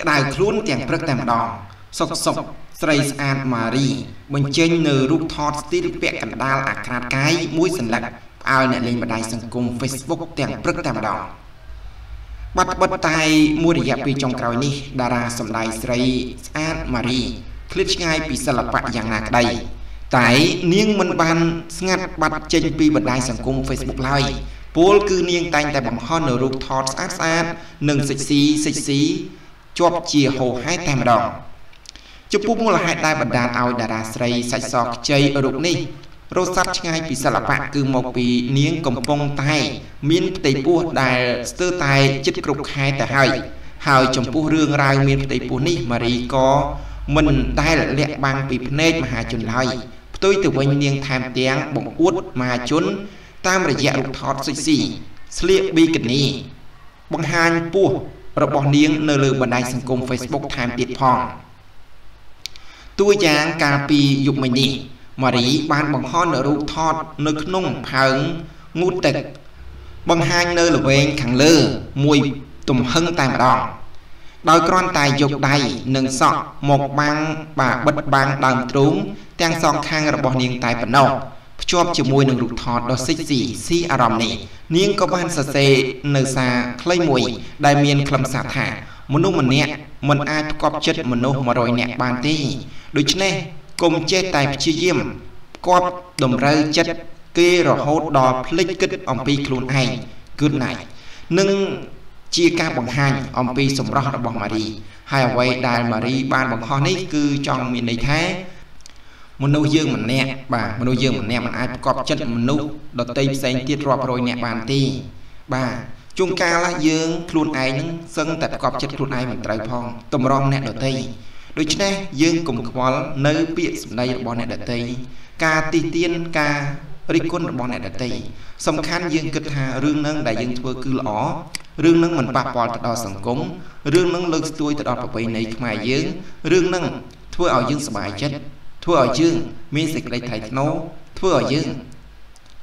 ក្តៅខ្លួនទាំងព្រឹកតែម្ដងសុកសុកស្រីស្អាតម៉ារី បញ្ចេញនៅរូបថតស្ទីលពាក់កណ្ដាលអាក្រាតកាយមួយសន្លឹកផ្អើលអ្នកលេងបណ្ដាញសង្គម Facebook ទាំងព្រឹកតែម្ដងបាត់បិទតែមួយរយៈពេលចុងក្រោយនេះតារាសម្ដែងស្រីស្អាតម៉ារីឃ្លាតឆ្ងាយពីសិល្បៈយ៉ាងណាក្តីតែនាងមិនបានស្ងាត់បាត់ចេញពីបណ្ដាញសង្គម Facebook ឡើយពលគឺនាងតែងតែបង្ហោះនៅរូបថតស្អាតស្អាតនិងសិចស៊ីសិចស៊ី ជាប់ជាហោហែតែម្ដងចំពោះមូលហេតុដែលបណ្ដាលឲ្យតារាស្រីសាច់សខ្ចីរូបនេះរស័ព្ទឆ្ងាយពីសិល្បៈគឺមកពីនាងកំពុងតែ មានផ្ទៃពោះដែលស្ទើរតែចិត្តគ្រប់ខែទៅហើយហើយចំពោះរឿងរ៉ាវមានផ្ទៃពោះនេះម៉ារីក៏មិនដែលលាក់បាំងពីភ្នែកមហាជនឡើយផ្ទុយទៅវិញនាងថែមទាំងបង្អួតមហាជន តាមរយៈរូបថតសុចស៊ីស្លៀកប៊ីកិនីបង្ហាញពោះ របស់នាងនៅលើបណ្ដាញសង្គម Facebook ថែមទៀតផងតួយ៉ាងកាលពីយុគមិញនេះម៉ារីបានបង្ហោះនៅរូបថតនៅក្នុងផើងងូតទឹកបង្ហាញនៅល្វែងខាងលើមួយទំហឹងតែម្ដងដោយគ្រាន់តែយកដៃនិងសក់មកបាំងបាបិទបាំងដើមទ្រូងទាំងសងខាងរបស់នាងតែប៉ុណ្ណោះ ភ្ជាប់ជាមួយនឹងរូបថតដ៏សិចស៊ីស៊ីអារម្មណ៍នេះនាងក៏បានសរសេរនៅសារខ្លីមួយ ដែលមានខ្លឹមសារថាមនុស្សម្នាក់មិនអាចផ្គប់ចិត្តមនុស្ស100នាក់បានទេដូច្នេះកុំចេះតែព្យាយាមផ្គប់តម្រូវចិត្តគេរហូតដល់ភ្លេចគិតអំពីខ្លួនឯង good night នឹងជាការបង្ហាញអំពីសម្រស់របស់ម៉ារី ហើយអ្វីដែលម៉ារីបានបង្ហោះនេះគឺចង់មានន័យថា មនុស្សយើងម្នាក់បាទមនុស្សយើងម្នាក់មិនអាចប្រកបចិត្តមនុស្សដតីផ្សេងទៀតរាប់រយនាក់បានទេបាទជួនកាលយើងខ្លួនឯងនឹងសឹងតែប្រកបចិត្តខ្លួនឯងមិនត្រូវផងតម្រង់អ្នកដតីដូច្នេះយើងកុំខ្វល់នៅពាក្យសម្ដីរបស់អ្នកដតីការទីទានការរិះគន់របស់អ្នកដតីសំខាន់យើងគិតថារឿងនឹងដែលយើងធ្វើគឺល្អរឿងនឹងមិនប៉ះពាល់ទៅដល់សង្គមរឿងនឹងលើកស្ទួយទៅដល់ប្រពៃណីខ្មែរយើងរឿងនឹងធ្វើឲ្យយើងសប្បាយចិត្ត ធ្វើឲ្យយើងមានសេចក្តីថ្លៃថ្នូរធ្វើឲ្យយើង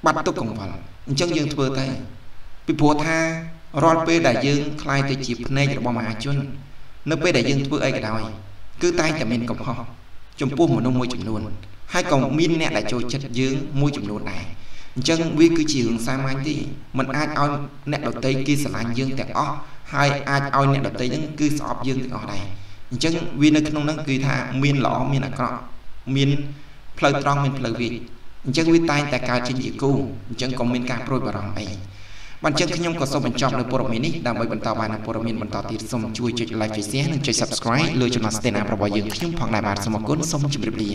បាត់ទុកកង្វល់អញ្ចឹងយើងធ្វើទៅពីព្រោះថារាល់ពេលដែលយើងคลายទៅជាភ្នែករបស់មហាជន នៅពេលដែលយើងធ្វើអីក៏ដោយគឺតែងតែមានកំហុសចំពោះមនុស្សមួយចំនួនហើយក៏មានអ្នកដែលចូលចិត្តយើងមួយចំនួនដែរអញ្ចឹងវាគឺជារឿងសាមញ្ញទេมันអាចឲ្យអ្នកដតីគេស្រឡាញ់យើងទាំងអស់ហើយអាចឲ្យអ្នកដតីហ្នឹងគឺស្អប់យើងទាំងអស់ដែរអញ្ចឹងវានៅក្នុងហ្នឹងគឺថាមានល្អមានអាក្រក់ មានផ្លូវត្រង់មានផ្លូវវិជ្ជអញ្ចឹងវាតែងតែកើតចេញជាគូអញ្ចឹងក៏មានការប្រួយបារម្ភអីបានចឹងខ្ញុំក៏សូមបញ្ចប់នៅព័ត៌មាននេះដើម្បីបន្តបាននូវព័ត៌មានបន្តទៀតសូមជួយចុច like ចុច share និងចុច subscribe លើ Channel Stand Up របស់យើងខ្ញុំផងដែរបាទសូមអរគុណសូមជម្រាបលា